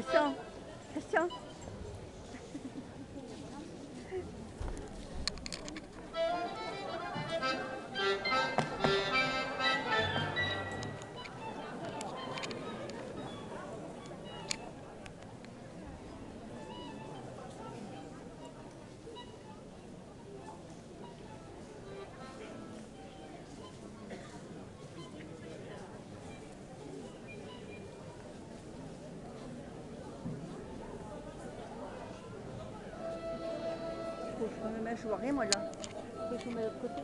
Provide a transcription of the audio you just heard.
可香可香 je me mette, je vois rien moi là. Je de côté.